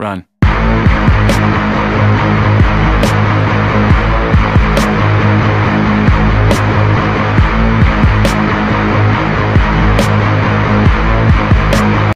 Run.